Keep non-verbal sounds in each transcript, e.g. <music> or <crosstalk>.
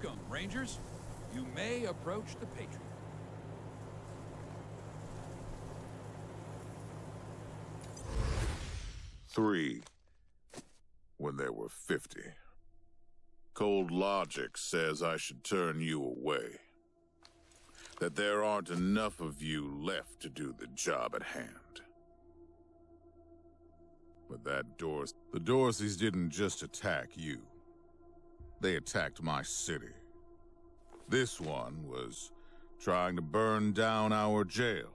Welcome, Rangers. You may approach the Patriarch. Three. When there were fifty. Cold logic says I should turn you away. That there aren't enough of you left to do the job at hand. But that Dors... The Dorseys didn't just attack you. They attacked my city. This one was trying to burn down our jail.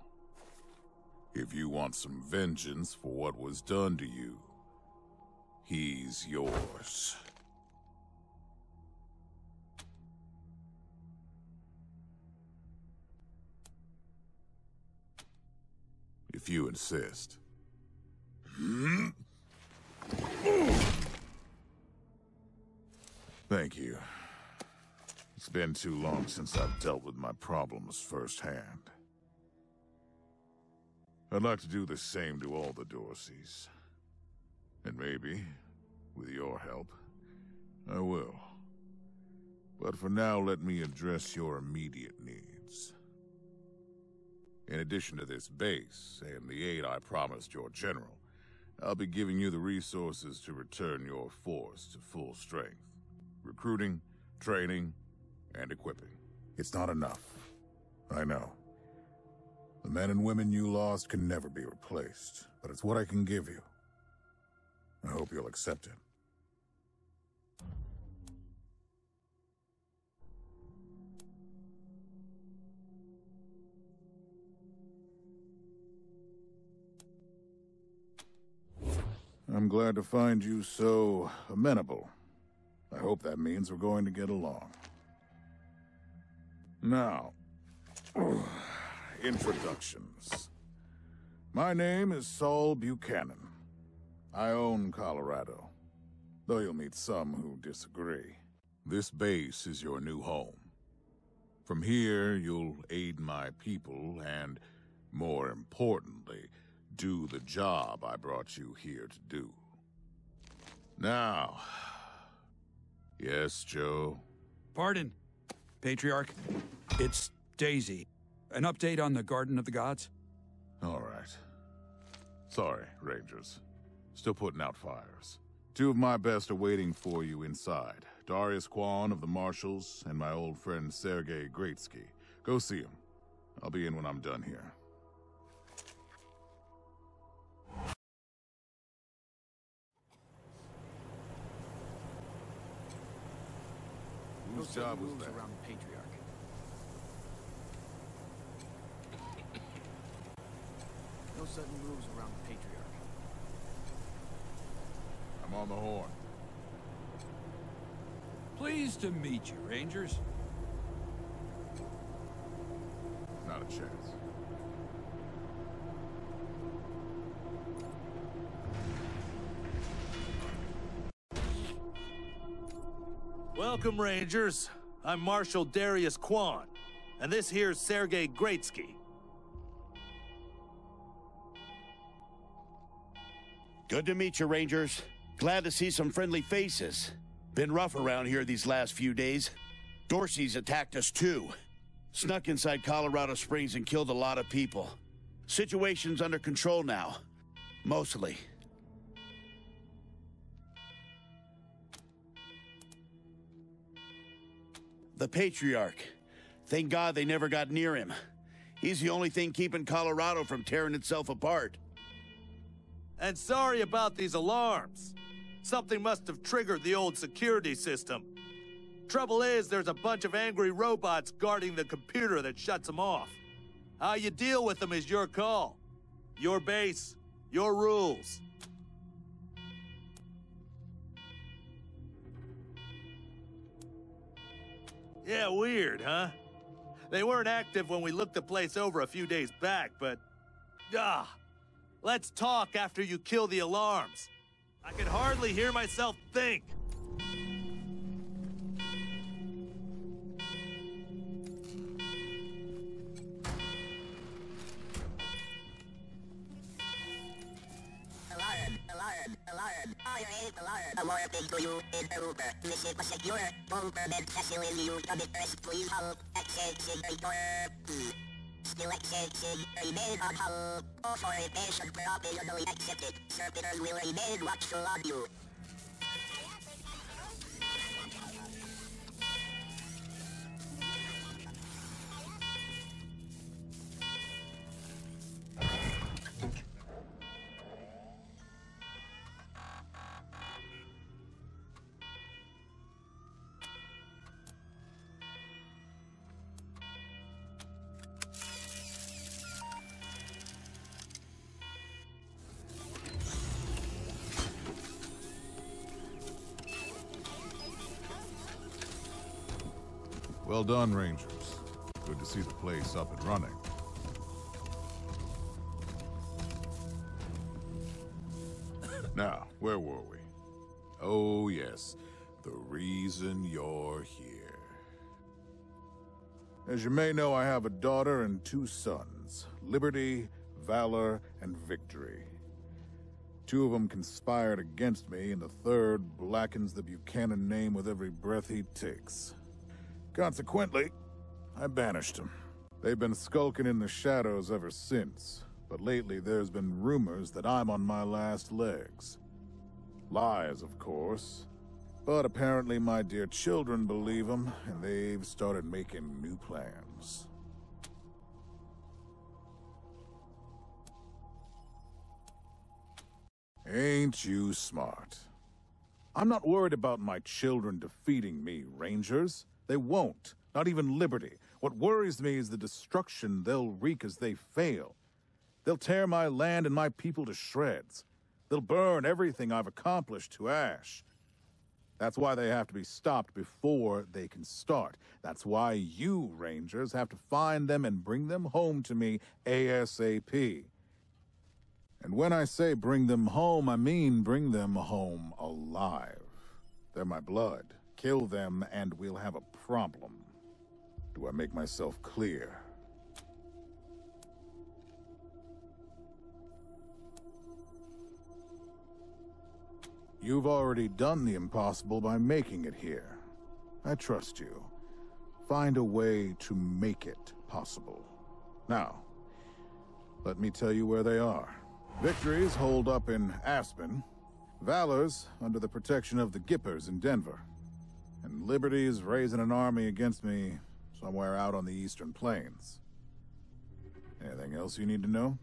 If you want some vengeance for what was done to you, he's yours. If you insist. Thank you. It's been too long since I've dealt with my problems firsthand. I'd like to do the same to all the Dorseys. And maybe, with your help, I will. But for now, let me address your immediate needs. In addition to this base, and the aid I promised your general, I'll be giving you the resources to return your force to full strength. Recruiting, training, and equipping. It's not enough. I know. The men and women you lost can never be replaced, but it's what I can give you. I hope you'll accept it. I'm glad to find you so amenable. I hope that means we're going to get along. Now, <sighs> introductions. My name is Saul Buchanan. I own Colorado, though you'll meet some who disagree. This base is your new home. From here, you'll aid my people and, more importantly, do the job I brought you here to do. Now... Yes, Joe? Pardon, Patriarch. It's Daisy. An update on the Garden of the Gods? All right. Sorry, Rangers. Still putting out fires. Two of my best are waiting for you inside. Darius Kwan of the Marshals and my old friend Sergei Greatsky. Go see him. I'll be in when I'm done here. Whose job was that? around the Patriarch. No sudden moves around the Patriarch. I'm on the horn. Pleased to meet you, Rangers. Not a chance. Welcome, Rangers. I'm Marshal Darius Kwan, and this here's Sergei Greatsky. Good to meet you, Rangers. Glad to see some friendly faces. Been rough around here these last few days. Dorsey's attacked us too. Snuck inside Colorado Springs and killed a lot of people. Situation's under control now. Mostly. The Patriarch. Thank God they never got near him. He's the only thing keeping Colorado from tearing itself apart. And sorry about these alarms. Something must have triggered the old security system. Trouble is, there's a bunch of angry robots guarding the computer that shuts them off. How you deal with them is your call. Your base, your rules. Yeah, weird, huh? They weren't active when we looked the place over a few days back, but... Ah! Let's talk after you kill the alarms. I can hardly hear myself think. More big to you is the router. Listen was secure. Bunker bed facility you. Bit rest please help. Exit signator. Still exit sig. Remain on hold. Go for it. They should probably accept it. Servitors will remain watchful of you. Well done, Rangers. Good to see the place up and running. <coughs> Now, where were we? Oh, yes. The reason you're here. As you may know, I have a daughter and two sons Liberty, Valor, and Victory. Two of them conspired against me, and the third blackens the Buchanan name with every breath he takes. Consequently, I banished them. They've been skulking in the shadows ever since, but lately there's been rumors that I'm on my last legs. Lies, of course. But apparently my dear children believe them, and they've started making new plans. Ain't you smart? I'm not worried about my children defeating me, Rangers. They won't. Not even Liberty. What worries me is the destruction they'll wreak as they fail. They'll tear my land and my people to shreds. They'll burn everything I've accomplished to ash. That's why they have to be stopped before they can start. That's why you, Rangers, have to find them and bring them home to me ASAP. And when I say bring them home, I mean bring them home alive. They're my blood. Kill them and we'll have a problem. Do I make myself clear? You've already done the impossible by making it here. I trust you. Find a way to make it possible. Now, let me tell you where they are. Victory's hold up in Aspen. Valor's under the protection of the Gippers in Denver. And Liberty is raising an army against me somewhere out on the Eastern Plains. Anything else you need to know?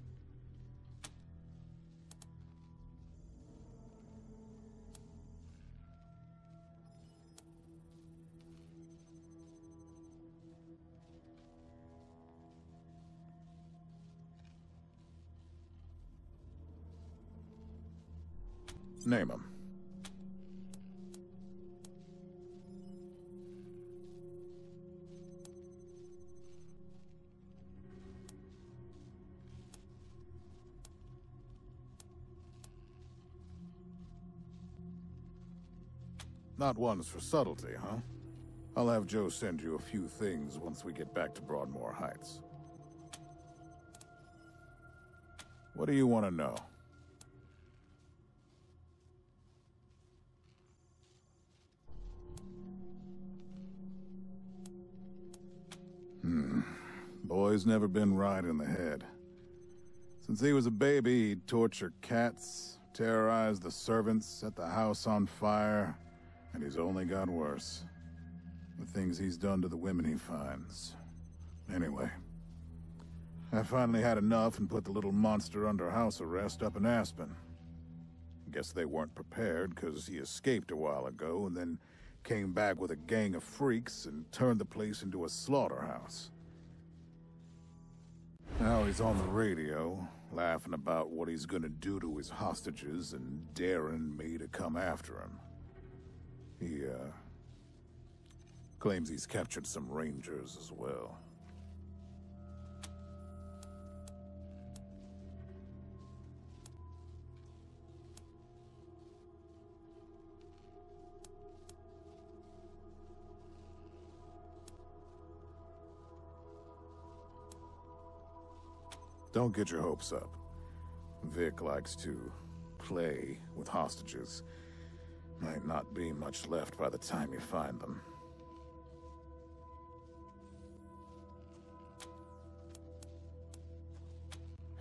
Name them. Not ones for subtlety, huh? I'll have Joe send you a few things once we get back to Broadmoor Heights. What do you want to know? Never been right in the head. Since he was a baby, he'd torture cats, terrorize the servants, set the house on fire, and he's only got worse. The things he's done to the women he finds. Anyway, I finally had enough and put the little monster under house arrest up in Aspen. Guess they weren't prepared, because he escaped a while ago and then came back with a gang of freaks and turned the place into a slaughterhouse. Now he's on the radio, laughing about what he's gonna do to his hostages and daring me to come after him. He, uh, claims he's captured some rangers as well. Don't get your hopes up. Vic likes to play with hostages. Might not be much left by the time you find them.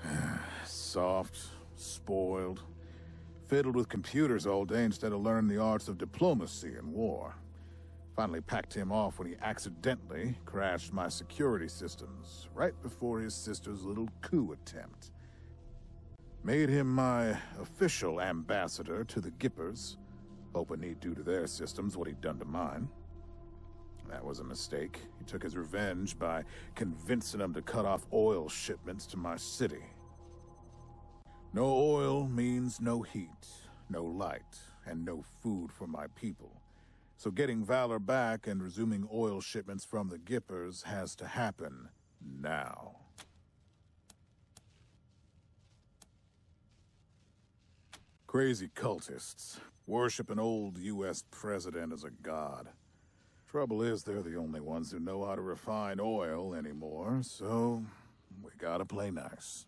<sighs> Soft, spoiled, fiddled with computers all day instead of learning the arts of diplomacy and war. Finally packed him off when he accidentally crashed my security systems right before his sister's little coup attempt. Made him my official ambassador to the Gippers, hoping he'd do to their systems what he'd done to mine. That was a mistake. He took his revenge by convincing them to cut off oil shipments to my city. No oil means no heat, no light, and no food for my people. So getting Valor back and resuming oil shipments from the Gippers has to happen now. Crazy cultists worship an old U.S. president as a god. Trouble is, they're the only ones who know how to refine oil anymore, so we gotta play nice.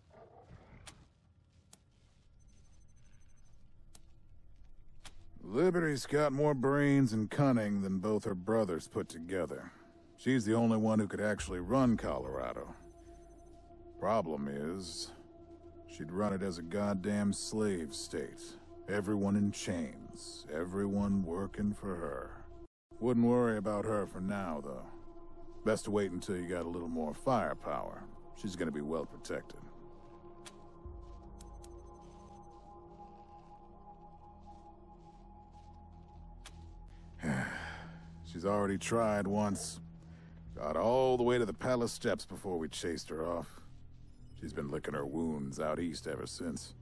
Liberty's got more brains and cunning than both her brothers put together. She's the only one who could actually run Colorado. Problem is, she'd run it as a goddamn slave state. Everyone in chains, everyone working for her. Wouldn't worry about her for now, though. Best to wait until you got a little more firepower. She's gonna be well protected. She's already tried once. Got all the way to the palace steps before we chased her off. She's been licking her wounds out east ever since.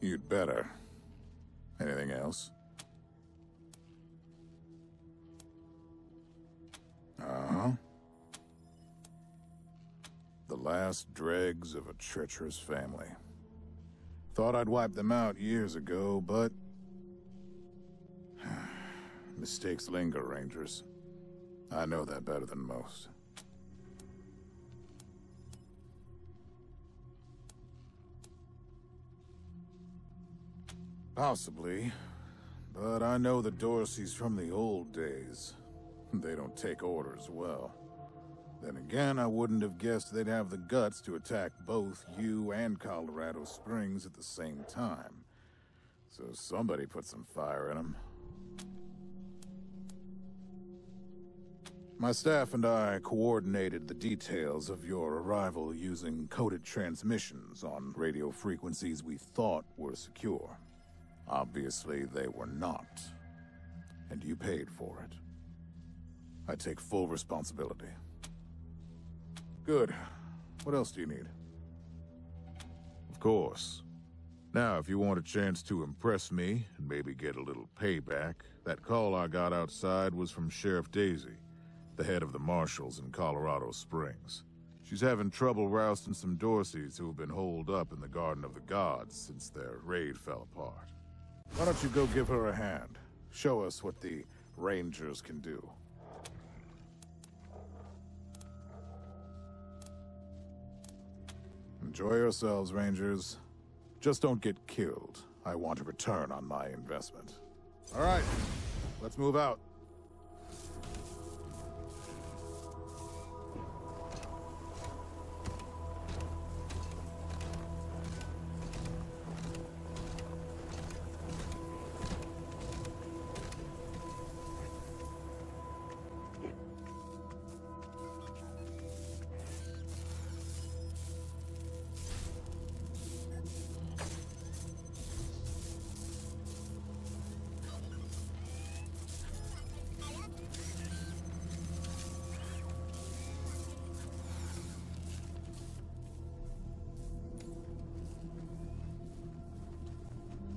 You'd better. Anything else? Uh-huh. The last dregs of a treacherous family. Thought I'd wipe them out years ago, but... Mistakes linger, Rangers. I know that better than most. Possibly. But I know the Dorseys from the old days. They don't take orders well. Then again, I wouldn't have guessed they'd have the guts to attack both you and Colorado Springs at the same time. So somebody put some fire in them. My staff and I coordinated the details of your arrival using coded transmissions on radio frequencies we thought were secure. Obviously, they were not. And you paid for it. I take full responsibility. Good. What else do you need? Of course. Now, if you want a chance to impress me and maybe get a little payback, that call I got outside was from Sheriff Daisy, the head of the marshals in Colorado Springs. She's having trouble rousting some Dorseys who have been holed up in the Garden of the Gods since their raid fell apart. Why don't you go give her a hand? Show us what the Rangers can do. Enjoy yourselves, Rangers. Just don't get killed. I want a return on my investment. All right, let's move out.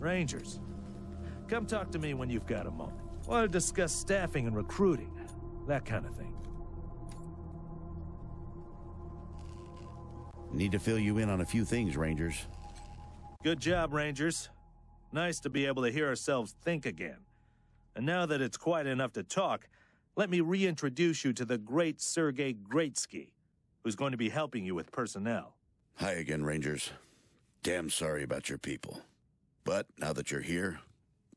Rangers, come talk to me when you've got a moment. Want to discuss staffing and recruiting, that kind of thing. Need to fill you in on a few things, Rangers. Good job, Rangers. Nice to be able to hear ourselves think again. And now that it's quiet enough to talk, let me reintroduce you to the great Sergei Greatsky, who's going to be helping you with personnel. Hi again, Rangers. Damn sorry about your people. But now that you're here,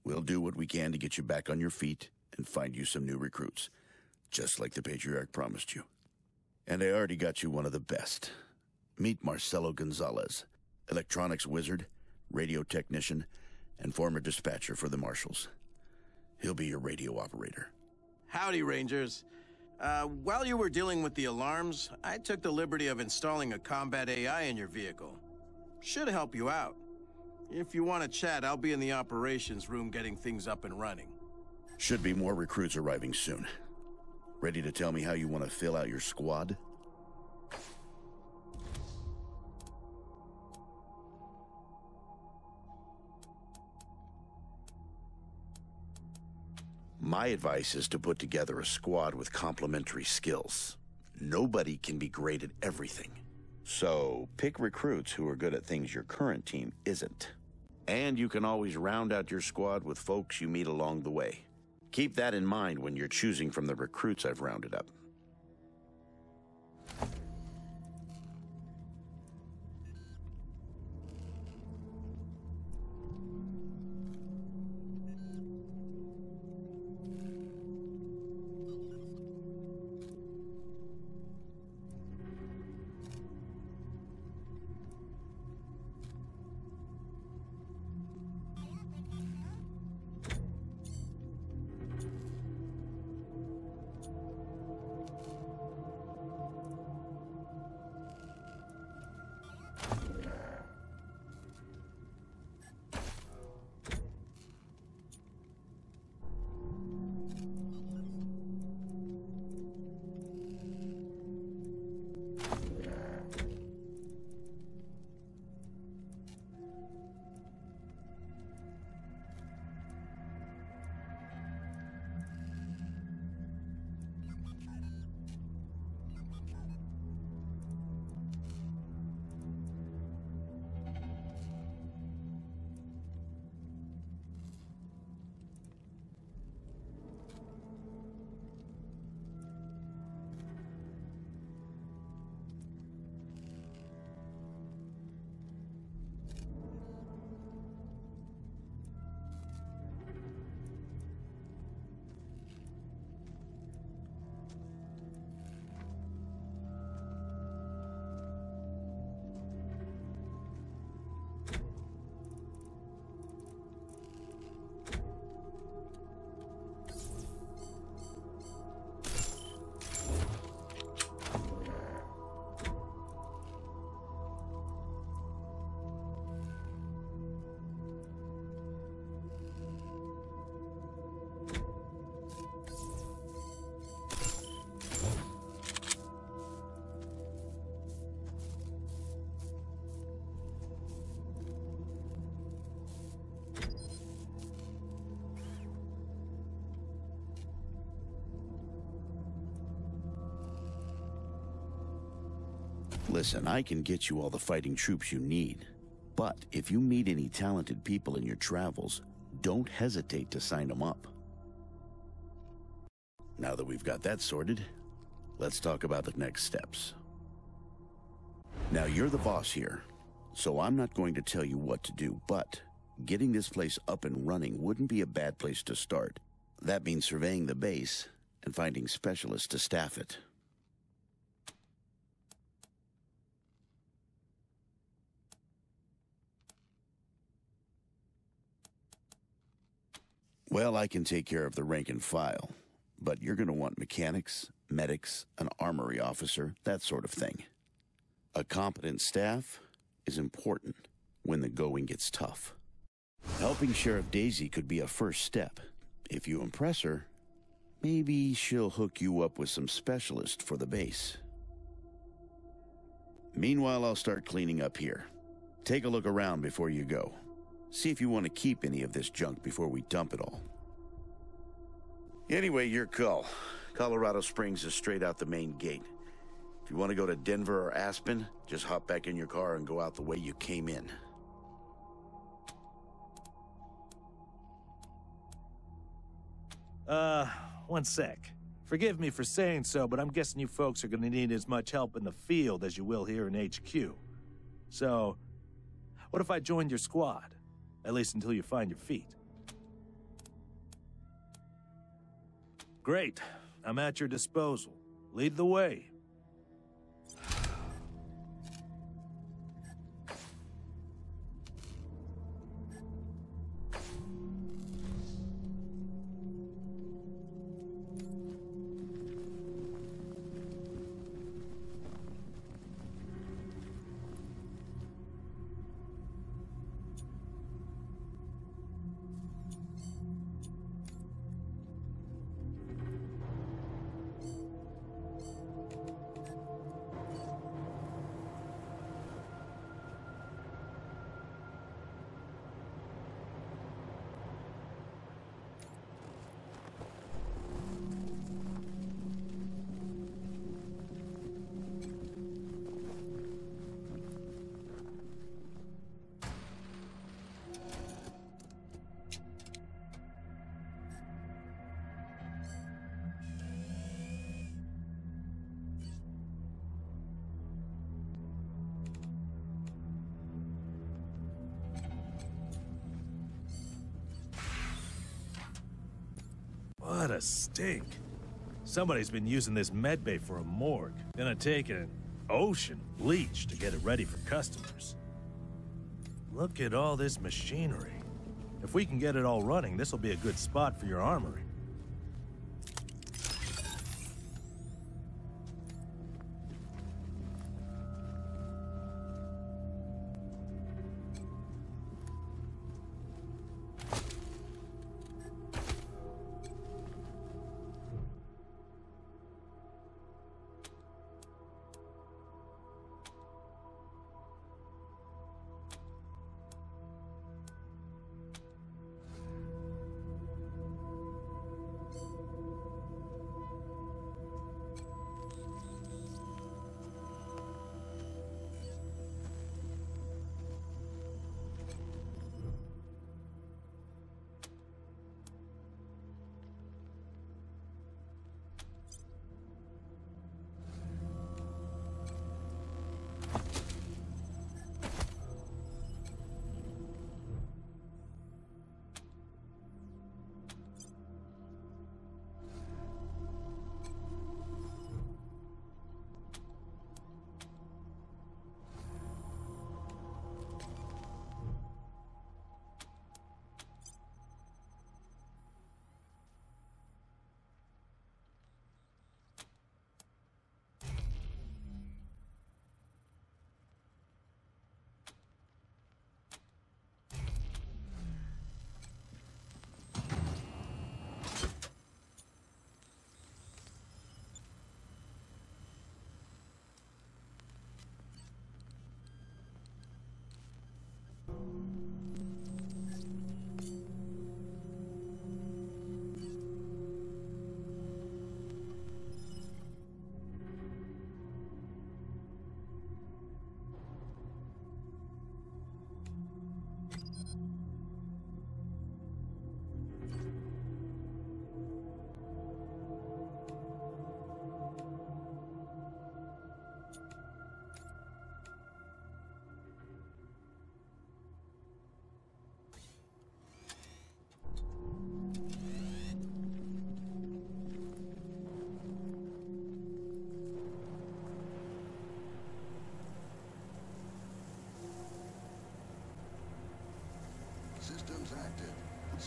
we'll do what we can to get you back on your feet and find you some new recruits, just like the Patriarch promised you. And I already got you one of the best. Meet Marcelo Gonzalez, electronics wizard, radio technician, and former dispatcher for the Marshals. He'll be your radio operator. Howdy, Rangers. Uh, while you were dealing with the alarms, I took the liberty of installing a combat AI in your vehicle. Should help you out. If you want to chat, I'll be in the operations room getting things up and running. Should be more recruits arriving soon. Ready to tell me how you want to fill out your squad? My advice is to put together a squad with complementary skills. Nobody can be great at everything. So pick recruits who are good at things your current team isn't. And you can always round out your squad with folks you meet along the way. Keep that in mind when you're choosing from the recruits I've rounded up. Listen, I can get you all the fighting troops you need. But if you meet any talented people in your travels, don't hesitate to sign them up. Now that we've got that sorted, let's talk about the next steps. Now, you're the boss here, so I'm not going to tell you what to do, but getting this place up and running wouldn't be a bad place to start. That means surveying the base and finding specialists to staff it. Well, I can take care of the rank and file, but you're going to want mechanics, medics, an armory officer, that sort of thing. A competent staff is important when the going gets tough. Helping Sheriff Daisy could be a first step. If you impress her, maybe she'll hook you up with some specialist for the base. Meanwhile, I'll start cleaning up here. Take a look around before you go. See if you want to keep any of this junk before we dump it all. Anyway, your call. Colorado Springs is straight out the main gate. If you want to go to Denver or Aspen, just hop back in your car and go out the way you came in. Uh, one sec. Forgive me for saying so, but I'm guessing you folks are gonna need as much help in the field as you will here in HQ. So, what if I joined your squad? At least until you find your feet. Great. I'm at your disposal. Lead the way. A stink. Somebody's been using this medbay for a morgue. Gonna take an ocean bleach to get it ready for customers. Look at all this machinery. If we can get it all running, this will be a good spot for your armory.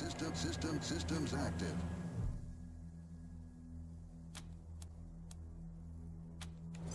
System, system, systems active.